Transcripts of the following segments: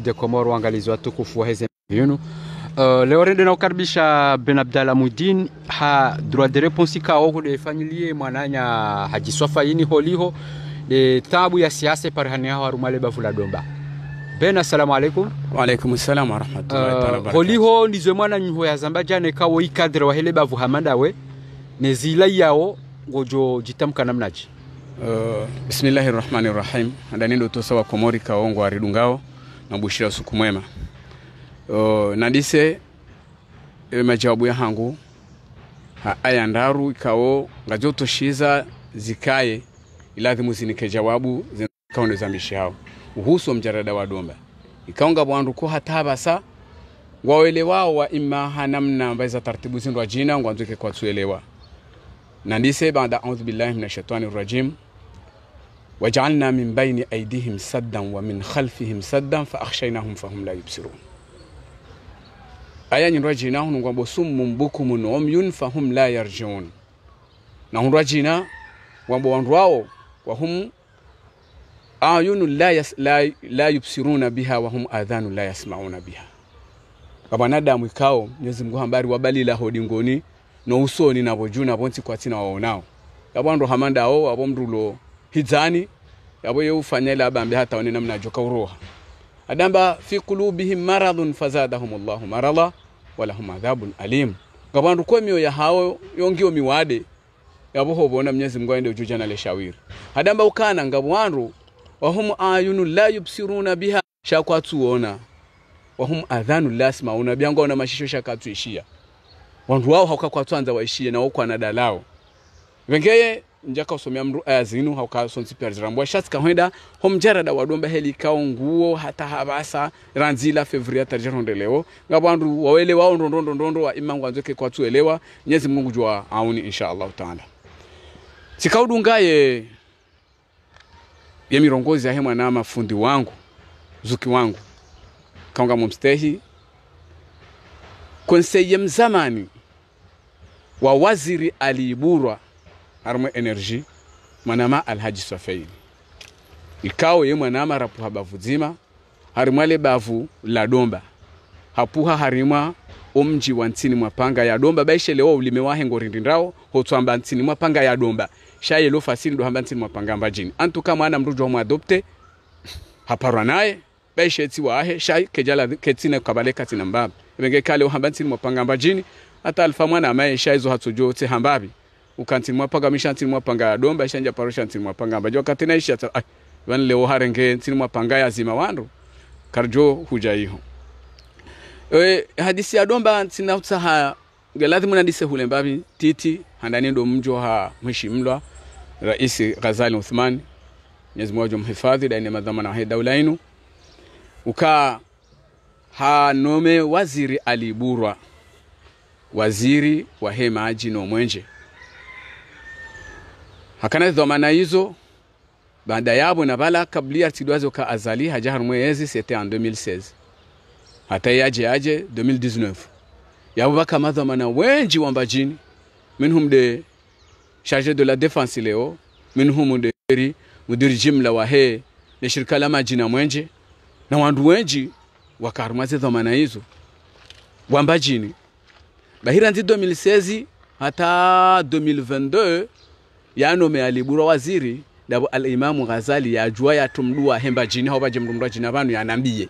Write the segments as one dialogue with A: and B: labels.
A: de Komoro, waangalizi watukufu wa heze yenu. Uh, leo rende na ukaribisha Ben Abdallah Mudin ha droit de réponse kao de fanyilie mwananya hajiswafa yini holiho de tabu ya siasa parhani hao arumale bafula domba Ben, assalamu alaikum.
B: Wa alaikum salam wa rahmatullahi wa
A: Uh,
B: barakatuh.
A: holiho ndizwe mwana nyuho ya zambajane kawo ikadre wa hele bavu hamanda we ne zila yao ngojo jitamka namnaji
B: Uh, bismillahir rahmanir rahim andanindo tosa wa komori kaongo wa ridungao usiku mwema. Uh, nandise e majawabu ya hangu ha, aya ndaru ikawo ngazotoshiza zikaye ilazimu zinike jawabu zikaone za mishi hao. Uhusu wa mjarada wa domba ikaonga bwandu ko hatabasa wawelewao wa imma hanamna ambaye za taratibu zindwa jina ngwanzuke kwa tuelewa nandise baada audhu billahi min wajaalna min baini aidihim saddan wa min khalfihim saddan fa akhshaynahum fa hum la yubsirun. Aya nyin rajina hun gwambo summun bukumun umyun fahum la yarjiun. Na hun rajina gwambo wanrwao wa hum ayunu la, yas, la, la yubsiruna biha wa hum adhanu la yasmauna biha. Kabanadamu ikao Mwenyezi Mungu hambari wabalila hodingoni no usoni navo juu navonsi kwatina waonao kabwandu hamandao avo mndulo hizani yabo yeufanyela abambe hata one namna joka uruha adamba fi qulubihim maradun fazadahum Allahu marada walahum adhabun alim. Ngabandu kwa mioyo hao yongio miwade yabo hobona mnyezi Mungu aende ujuja na leshawiri. Adamba ukana ngabwandu wahum ayunu la yubsiruna biha shakwatuona wahum adhanu la yasmauna biha na mashisho shakatuishia wandu wao haukakwatwanza waishie na wao na dalao vengeye njaka usomea mru aya zinu hauka sonsi pia zirambwa shats kahwenda homjarada wadomba heli kao nguo hata habasa ranzila fevria tarjaronde leo ngabwandu wawele wao ndondo ndondo wa imangu anzoke kwa tuelewa. Nyezi mungu jua auni insha Allah taala sikaudungaye ya mirongozi ya hemwa na mafundi wangu zuki wangu. Kaunga mumstehi konseye mzamani wa waziri aliiburwa harimo energy mwanama alhaji swafeili ikawo ye mwanama rapuha bavu dzima harimwa le bavu la domba. Hapuha harimwa omji wa ntsini mwa panga ya domba. Baishelewa ulime wahe ngorindindrawo hotswamba ntsini mwa panga ya domba. Shayelo fasili ndo hamba ntsini mwa panga mbajini antuka mwana mrujo mwa adopte haparwa naye. Baishetsi wahe shay kejala ketsine kabale katina mbaba ebenge kale hamba ntsini mwa panga mbajini hata alfa mwana amaye shaizo hatsojo tse hambabi ukanti mwapanga misha ntini mwapanga ya domba ishanja parosha ntini mwapanga ambajo wakati katina isha ai van leo harenge ntini mwapanga ya zima wandu. Karjo huja iho. E, hadisi ya domba galadhi muna ndise hule mbabi titi handani ndo mjo ha mheshimlwa raisi Ghazali Uthman Mwenyezi Mungu mhifadhi daine madhamana wa daula inu uka hanome waziri aliburwa. Waziri wa hema aji no mwenje hakana dhamana hizo baada yabo na bala kabli tidwazo ka azali haja har mwezi c'était en 2016 hata yaje aje 2019 yabo baka madhamana wenji wambajini minhum de chargé de la défense leo. Minhum de ri mudiri jimla wa he ne shirika la majina mwenje. Na wandu wenji wakarmaze dhamana hizo wambajini bahira nzi 2016 hata 2022 yanome alibura waziri dabo alimamu ghazali yajua yatumdua hemba jini hao baje mrumdwa jina banu yanambie.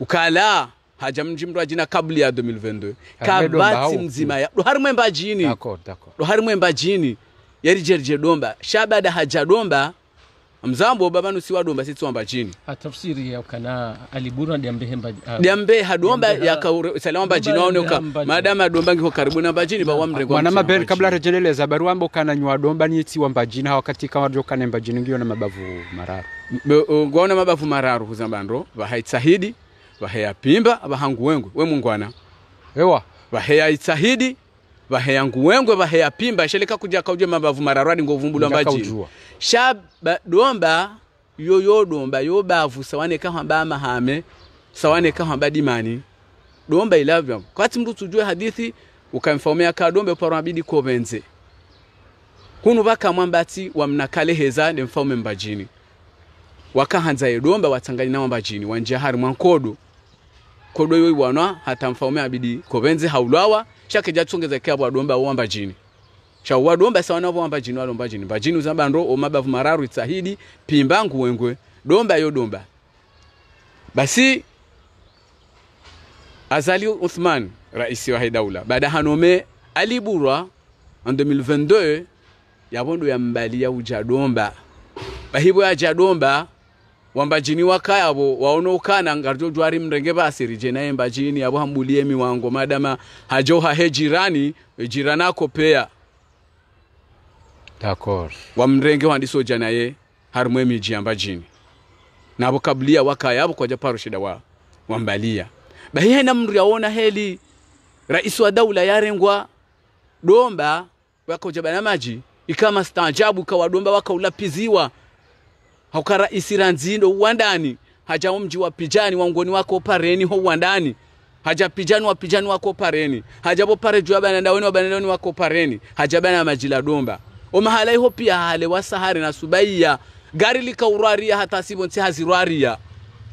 B: Ukala haja mjimdwa jina kabla ya 2022
A: Harime domba
B: kabati mzima ya do harimwe mba jini.
A: D'accord d'accord
B: do harimwe mba jini yari jerje domba. Shabada haja domba mzambo babanu si wadomba si tsomba jini
C: atafsiri ya kana alibura ndiambe hemba uh,
B: diambe hadomba
C: Diambe ha-
B: ya jini
C: Domba
B: waonoka madama domba ngiko karibu na bajini ba wamrengo
A: mwanama mabere kabla rejeleleza barua ambo kana nywa domba ni tsi wamba jini hawa katika wajo kana mbajini ngio na mabavu mararu.
B: Gwaona mabavu mararu huzambandro. Vahaitsahidi vaheyapimba vahangu wengu. We mungwana.
A: Ewa
B: vaheyaitsahidi nguwengwe vaheya pimba sheleka kuja kauje mabavu mararwani adi ngovumbulwa mbaji
A: ndakaujua
B: sha ba- domba yoyo domba yo bavu sawane kahamba mahame sawane kahamba dimani. Domba ilavyo kwati mndu tujue hadithi ukamfomea ka dombe paro abidi kovenze kunu vakamwamba ati wamnakaleheza ne mfaume mbajini. Wakahanza yedomba watangani na mbajini. Jini wanja hari mwankodo kodo yoi bwana hata mfaume abidi kovenze haulwawa shake jatsongeza kabo adomba wamba jini. Sha wadomba sawa navo wamba jini walomba jini. Bajini uzamba ndo omabavu mararu itsahidi pimba nguwengwe domba yo domba. Basi azali uthman raisi wa haidaula baada hanome aliburwa en 2022 yabondo yambalia ujadomba bahibo yajadomba wambajini wakayabo waonokana ngarjo jwari mrenge basiri jena naye mbajini abo hambulie miwango madama hajo hahe jirani jirani ako pea.
A: D'accord.
B: Wamrenge wandisoja naye harimwe miji ambajini nabo abo kwaja japaro shida wa wambalia. Bahihe na mndu yaona heli rais wa daula yarengwa domba wakoja jabana maji. Ikama staajabu kawadomba wakaulapiziwa haukara isira nzindo uwandani. Haja umji wa pijani wangoni wako pareni ho uwandani. Haja pijani wa pijani wako pareni. Haja bo pare jua bana ndaweni wa bana wako pareni. Haja bana majila domba. O mahala iho pia hale wa sahari na subaiya gari likauraria hata sibo nsi hazirwaria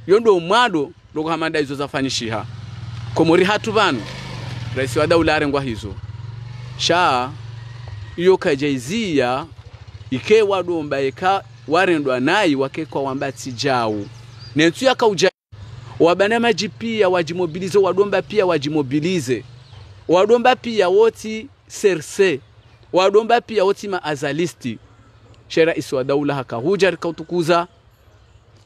B: yondo mwado ndoko hamanda hizo zafanyishiha komori hatu vanu rais wa daula arengwa hizo. Sha iyo kajaizia ike wadomba eka warendwa nayi wakekwa wambatsi jawu. Nensu yakauja wabana maji pia wajimobilize wadomba pia wajimobilize. Wadomba pia woti serse. Wadomba pia woti maazalisti. Shera isi wa daula hakahuja rikautukuza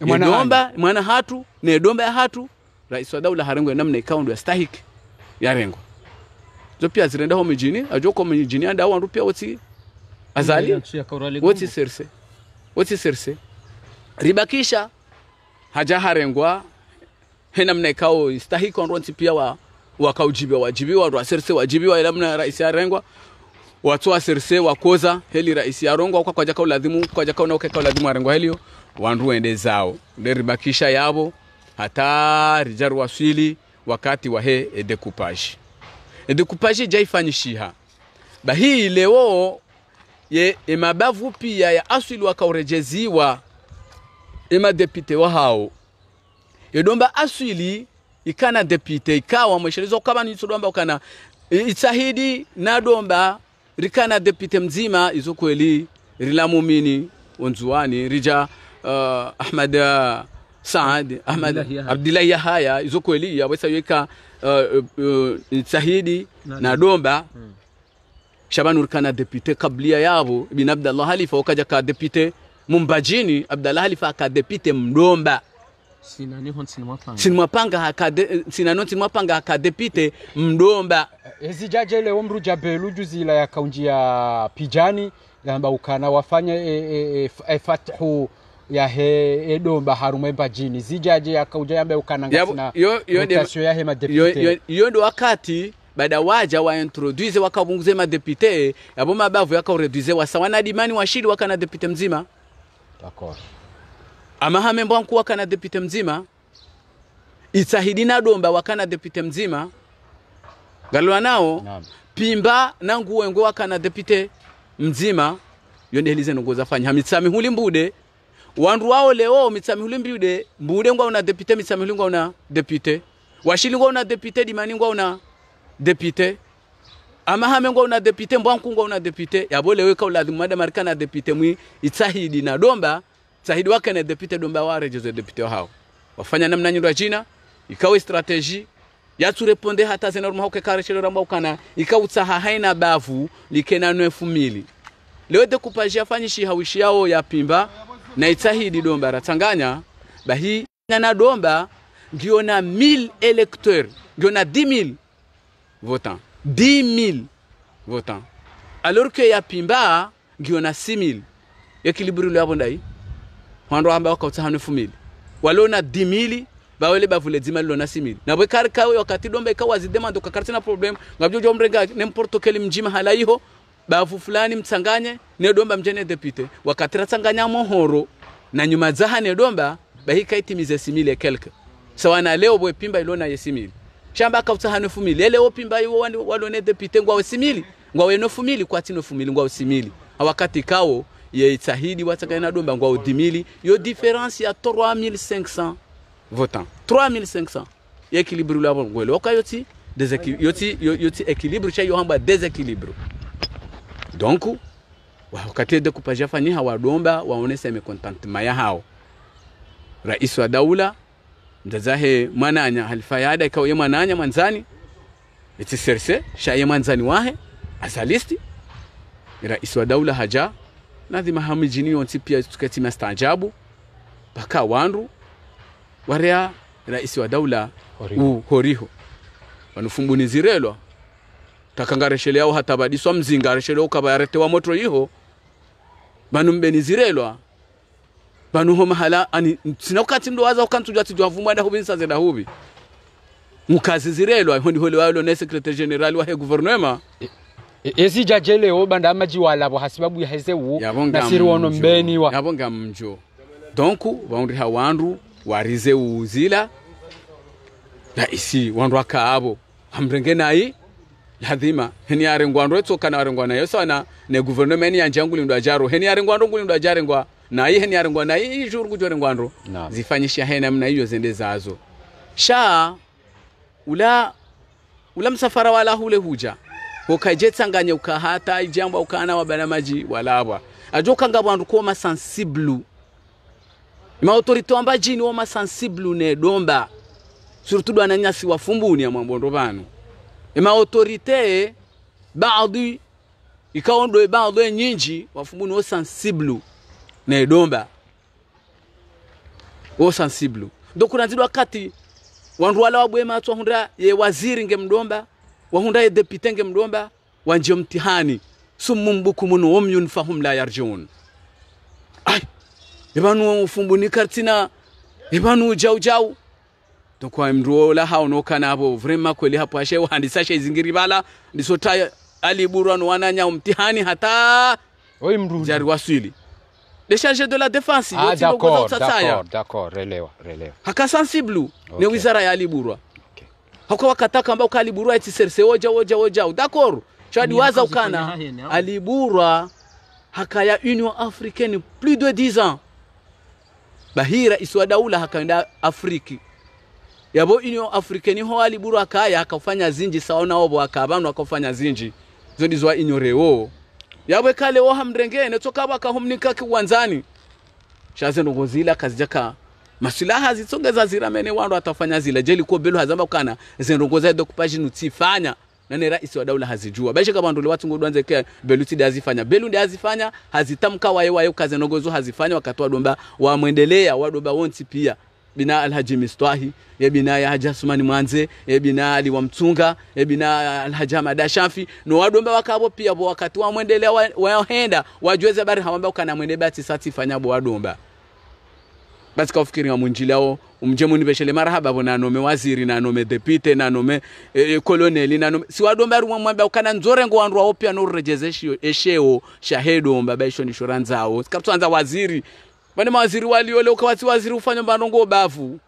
A: Mwana
B: yedomba mwana hatu nedomba ya hatu. Rais wa daula harengwa namna ikaundo ya yarengwa zo pia zirenda ho mijini ajoko mijini anda wandu pia woti azali woti serse woti sirse ribakisha haja harengwa hena mna ikao istahiko wandu wanti pia wa wakaujibiwa wajibiwa wandu wa serse wajibiwa ila mna rais yarengwa watu wa serse wakoza heli rais arongwa. Kwa kwaja kauladhimu kwaja kwa uke kauladhimu arengwa helio wandu ende zao. Nde ribakisha yabo hata rijaru waswili wakati wa he edekupaji edekupaji jaifanyishiha bahii leo ye emabavu pia ya aswili wakaurejeziwa emadepite wahao hao. Asili aswili ikana depite ikawa mwesherezo kama nisodomba ukana itsahidi nadomba rikana depite mzima izo kweli rilamumini onzuani rija uh, ahmad uh, saad ahmad
C: Abdillahi
B: yahaya izo kweli yawesa yeka uh, uh, itsahidi nadomba shabanu rikana depute kablia yabo ibn abdallah halifa wakaja ka depute mumbajini abdallah halifa aka depute mdomba.
C: Sina niho nsini mwapanga.
B: sinmwapanga hakade sinano hakadepite mdomba.
A: Ezijaje leo mruja belu juzila ya kaunji ya pijani gamba ukana wafanya e, e, e, e, fathu ya he edomba harumwe mbajini. Zijaje ya yambe ukana ngasina
B: yo- yo yo,
A: yo, yo, yo,
B: Yo-
A: yo,
B: yo- iyo ndo wakati baada waja waintroduise wakabunguze madepite yabo mabavu yakaureduise wasawana dimani washili wakana depute mzima.
A: D'accord.
B: Ama hamembo anku wakana depute mzima. Itsahidi na domba wakana depute mzima. Galwa nao
A: naam.
B: pimba na nguwengwe wakana depute mzima. Yonde helize zafanya fanya. Hamitsami huli mbude. Wandu wao leo mitsami huli mbude. Mbude ngwa una depute mitsami huli ngwa una depute. Washili ngwa una depute dimani ngwa una depute amahame ngo una depute mbwanku ngwa una député. Yabo lewe ka uladhi mwada marikana député mwi itsahidi na domba. Tsahidi wakana député domba warejezo député hao. Wafanya namna nyindu ya china ikawe strategie yatureponde hata zenoruma hoke kareshelera mbakana ikautsaha haina bavu likena no elfu mili leo dekupajia fanyishi hawishi yao ya pimba na itsahidi domba. Ratanganya bahi na domba ndio na 1000 électeurs ndio na 10000 votants. 10 000 votants. Alors que ya pimba ndio na 6000 ekiliburi yabo ndai wandu amba wakautsaha no elfu mili walona 10000 bawele bavule dzima lilona simili nabwe kari kawe wakati domba ikawa zidemando kakartina problem. Jo mrenga nemporto keli mjima hala iho. Bavu fulani mtsanganye ne domba mjene depute. Wakati ratsanganya mohoro na nyuma dzaha ne domba bahi kaitimize simili quelque sawana leo bwe pimba ilona ye simili shamba kautsa hanu fumili. Ele opimba iwo wani- walone depute ngwa wesimili. Ngwa weno fumili kwati no fumili ngwa wesimili. Awakati kawo ye itahidi wataka ina domba ngwa udimili. Yo différence ya 3500 votan 3500 yequilibre labo ngwele waka yoti déséquilibre yoti yo- yoti équilibre cha yo donku déséquilibre. Donc kupajafa wakati hawa domba waone seme mécontentement ya hao. Rais wa daula mzazahe mwananya halifa yada ikawa ye mwananya manzani iti serse sha ye manzani wahe asalisti rais wa daula haja. Nadhima hamijini yonti pia tukati mastaajabu paka wandu warea rais wa daula
A: Horiho.
B: u horiho. Wanufumbunizirelwa takangaresheleao au hatabadiswa mzinga aresheleo wa moto iho. Banu mbenizirelwa banu ho mahala ani sina ukati ndo waza ukantuja tujwa vumwa da hubinsa zeda hubi. Mukazi zirelwa hondi wa walo ne secretary general wa he Ezi
A: jajele o banda amaji walabo hasibabu ya heze
B: yabonga
A: nasiri wono mbeni wa
B: yabonga mjo. Donc waundriha hawandu warize uzila na isi wandu akaabo hamrenge nayi lazima heni arengwando etsokana arengwa nayo sana ne gouvernement yanje angulindwa ajaro. Heni arengwando ngulindwa ajarengwa nayi heni arengwa nayi ijuru kujorengwando
A: Naam.
B: zifanyisha hena mna hiyo zende zazo. Sha ula ula msafara wala hule huja. Ukajetsanganya ukahata ijamba ukana wabana maji walabwa ajo kanga bandu koma sensible ma autorité amba jini woma sensible ne domba. Surtout dwana nyasi wafumbuni ya vanu banu. Ma autorité baadhi ikaondo baadhi nyinji wafumbuni wo sensible ne domba. Wo sensible. Donc unazidi wakati wandu wala wabwema atu wahunda ye waziri nge mdomba wahunda ye depute nge mdomba wanje mtihani. Summum bukumun umyun fahum la yarjun ay ibanu fumbunika kartina ibanu jau jau. Donc wa mndu la hao no kana hapo vrema kweli hapo ashe wahandisa she zingiri bala ndisota ali burano wananya mtihani hata
A: oi mrudi
B: jari waswili le charge de la défense
A: ah d'accord d'accord d'accord relewa relewa
B: haka sensible ne wizara ya aliburwa
A: Okay.
B: hako wakataka ambao kaliburwa eti serse woja woja woja d'accord. Chadi waza ukana. aliburwa haka ya union africaine plus de 10 ans. Bahira iswa daula hakaenda afriki. Yabo union africaine ho aliburwa kaya akafanya zinji saona obo akabanwa akafanya zinji. Zodi zwa inyorewo yabwe kale wo hamrengene toka baka humnika kiwanzani. Shaze ndo zila kazijaka masilaha zitsongeza ziramene wandu atafanya zila. Jeli ko belu hazamba kana zendongoza do kupaji nutifanya. Nane rais wa daula hazijua. Baisha kama ndule watu ngodwanze ke belu tida hazifanya. Belu ndi hazifanya hazitamka waye waye kaze nogozo hazifanya wakatoa domba wa mwendelea wa domba wonti pia bina alhaji mistwahi ye bina ya haji asumani mwanze ye bina ali wa mtunga ye bina alhaji hamada shafi no wadomba wakabo pia bo wakati wa mwendelea wa- wahenda wajweze bari hawamba kana mwende bati sati fanya bo wadomba basi kafikiri kaufikiria munjilao umje muniveshele marahaba bo nanome waziri nanome depute nanome e, koloneli nanome si wadomba rumwa mwamba ukana nzorengo wandu wao pia norejeze esheo shahedomba baisho ni shoranzao sikaptwanza waziri vane mawaziri waliole ukawati waziri ufanya mbanongo bavu.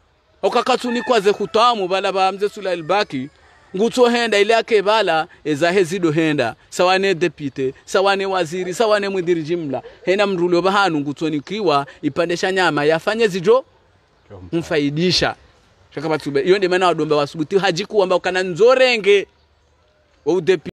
B: Ukakatunikwaze kutamu bala bamze sula ilbaki ngutso henda ile yake bala ezahe zido henda. Sawane depute sawane waziri sawane mudiri jimla. Hena mrulio bahanu ngutsonikiwa ipandesha nyama. Yafanye zijo mfaidisha. Shakabatsube iyo ndi maana wadomba wasubuti hajiku ambao kana nzorenge. Wa udepi